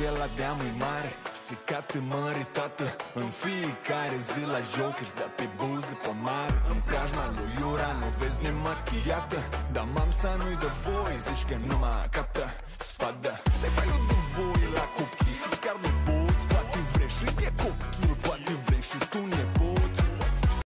acela de mai mare Secată măritată În fiecare zi la joc Își dă pe buze pe mare. În preajma lui Iura Nu vezi nemachiată. Dar mamsa nu-i dă voi Zici că nu mă